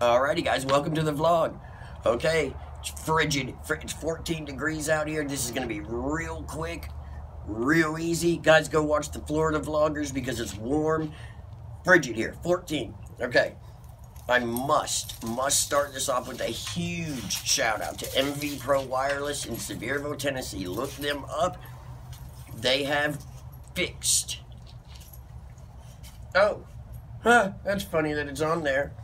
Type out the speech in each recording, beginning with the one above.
Alrighty guys, welcome to the vlog. Okay, it's frigid, it's 14 degrees out here. This is gonna be real quick, real easy. Guys, go watch the Florida vloggers because it's warm. Frigid here, 14. Okay, I must, must start this off with a huge shout out to MV Pro Wireless in Sevierville, Tennessee. Look them up. They have fixed. Oh, huh, that's funny that it's on there.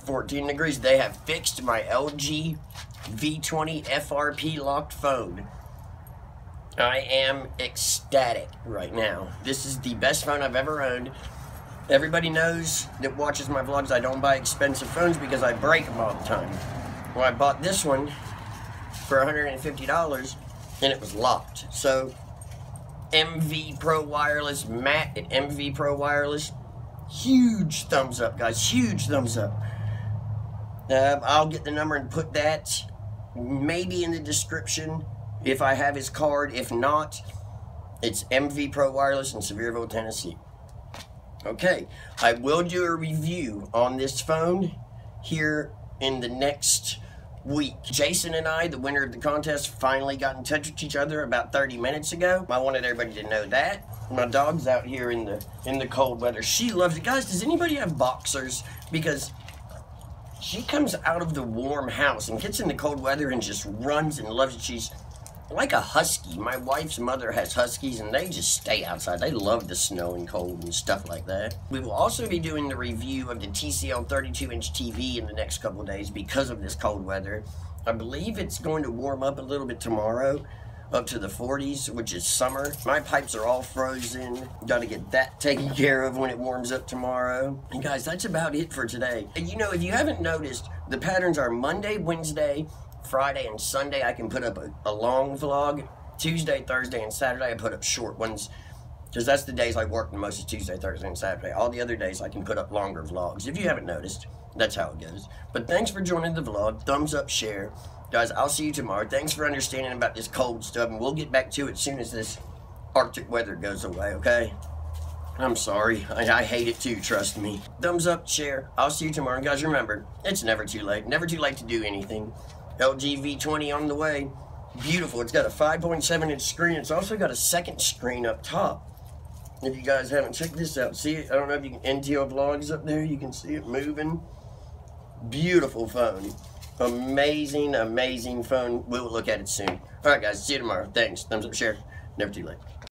14 degrees. They have fixed my LG V20 FRP locked phone. I am ecstatic right now. This is the best phone I've ever owned. Everybody knows that watches my vlogs I don't buy expensive phones because I break them all the time. Well, I bought this one for $150 and it was locked. So, MV Pro Wireless, Matt at MV Pro Wireless, huge thumbs up, guys. Huge thumbs up. Uh, I'll get the number and put that maybe in the description if I have his card. If not, it's MV Pro Wireless in Sevierville, Tennessee. Okay, I will do a review on this phone here in the next week. Jason and I, the winner of the contest, finally got in touch with each other about 30 minutes ago. I wanted everybody to know that. My dog's out here in the in the cold weather. She loves it. Guys, does anybody have boxers? Because she comes out of the warm house and gets in the cold weather and just runs and loves it. She's like a husky. My wife's mother has huskies and they just stay outside. They love the snow and cold and stuff like that. We will also be doing the review of the TCL 32-inch TV in the next couple days because of this cold weather. I believe it's going to warm up a little bit tomorrow up to the 40s, which is summer. My pipes are all frozen. Got to get that taken care of when it warms up tomorrow. And guys, that's about it for today. And you know, if you haven't noticed, the patterns are Monday, Wednesday, Friday, and Sunday. I can put up a, a long vlog. Tuesday, Thursday, and Saturday, I put up short ones because that's the days I work the most is Tuesday, Thursday, and Saturday. All the other days I can put up longer vlogs. If you haven't noticed, that's how it goes. But thanks for joining the vlog. Thumbs up, share. Guys, I'll see you tomorrow. Thanks for understanding about this cold stuff, and we'll get back to it as soon as this Arctic weather goes away, okay? I'm sorry. I, I, hate it too, trust me. Thumbs up, share. I'll see you tomorrow. And guys, remember, it's never too late. Never too late to do anything. LG V20 on the way. Beautiful. It's got a 5.7 inch screen. It's also got a second screen up top. If you guys haven't checked this out, see it? I don't know if you can, NTL Vlogs up there. You can see it moving. Beautiful phone. Amazing, amazing phone. We'll look at it soon. All right, guys. See you tomorrow. Thanks. Thumbs up, share. Never too late.